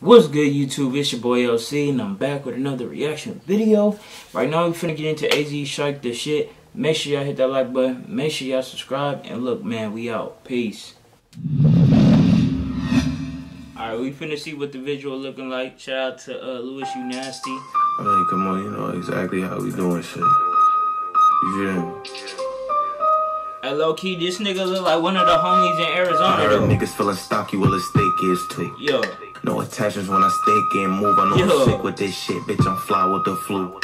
What's good YouTube? It's your boy LC and I'm back with another reaction video. Right now we finna get into AZ Shyke the shit. Make sure y'all hit that like button. Make sure y'all subscribe. And look man, we out. Peace. Alright, we finna see what the visual looking like. Shout out to uh, Lewis You Nasty. I mean, come on, you know exactly how we doing shit. You feel me? Hey, low key, this nigga look like one of the homies in Arizona. Heard though. niggas feeling stocky, well, the steak is too. Yo, No attachments when I stake and move. I know Yo. I'm sick with this shit, bitch. I'm fly with the flu.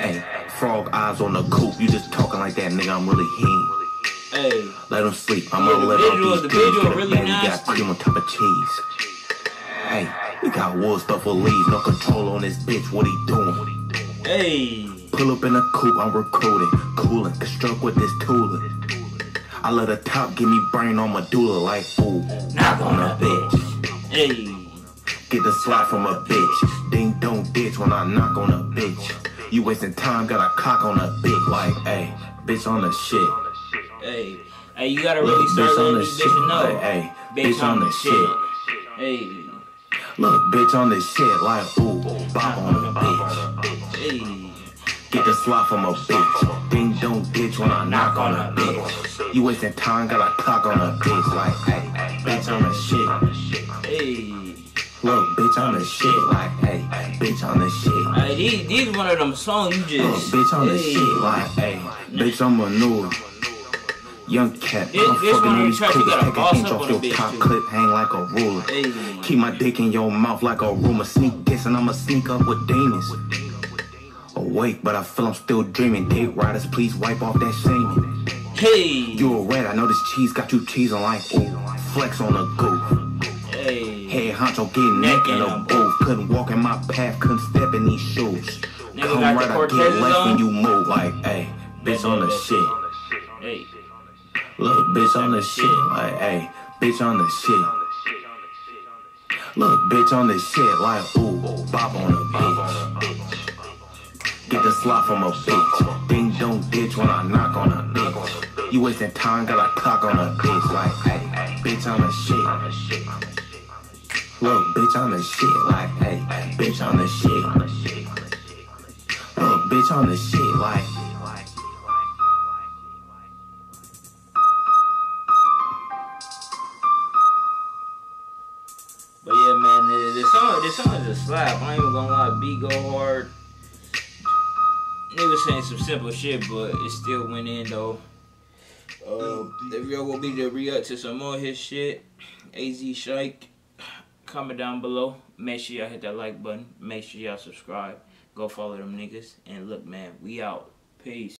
Hey, frog eyes on the coop. You just talking like that, nigga. I'm really heen. hey, Let him sleep. I'm gonna let visual- off the visual really bag, got cream on top of cheese. Hey, we got wood stuff for leaves. No control on this bitch. What he doing? hey. Pull up in a coupe, I'm recruiting, cooling, construct with this tooling. I let a top give me brain on medulla like ooh, knock on a bitch. Hey, Get the slap from a bitch. Ding dong ditch when I knock on a bitch. You wasting time, got a cock on a bitch like, hey, bitch on the shit. hey, hey, you gotta really Look, start bitch on letting the these bitches know. Hey, bitch on the shit. Hey, Look, bitch on the shit like, ooh, bop on a bitch. hey, Get the slap from a bitch. Ding dong ditch when I knock on a bitch. You wasting time, got a cock on a bitch like, hey, bitch on the shit. hey. Look, bitch on the shit like, hey, bitch on the shit. Hey, these, these one of them songs you Look, just. bitch on the shit like, hey, bitch I'm a new young cat. This- I'm this fucking one on of these the tracks you cougars, gotta take a up off your top too. clip, hang like a ruler. Hey. Keep my dick in your mouth like a rumor. Sneak this and I'ma sneak up with demons. Awake, but I feel I'm still dreaming. Date riders, please wipe off that shaming. Hey, You a red, I know this cheese got you cheesing like, ooh, flex on the goof. hey. Head honcho getting Neck in a booth. Couldn't walk in my path, couldn't step in these shoes. Nigga Come got the right, I get left on? when you move. Like, hey, bitch on the shit. Hey, Look, bitch on the shit. Like, hey, bitch on the shit. Look, bitch on the shit. Like, ooh, bop on a bitch. Get the slap from a bitch. Ding dong ditch when I knock on a bitch. You wasting time, got a cock on a bitch. Like, hey, bitch on the shit. Look, bitch on the shit. Like, hey, bitch on the shit. Look, bitch on the shit. Like, but yeah, man, the song, this song is a slap. I ain't even gonna lie, beat go hard. Niggas saying some simple shit, but it still went in though. Uh, if y'all will be to react to some more of his shit, AzChike, comment down below. Make sure y'all hit that like button. Make sure y'all subscribe. Go follow them niggas. And look, man, we out. Peace.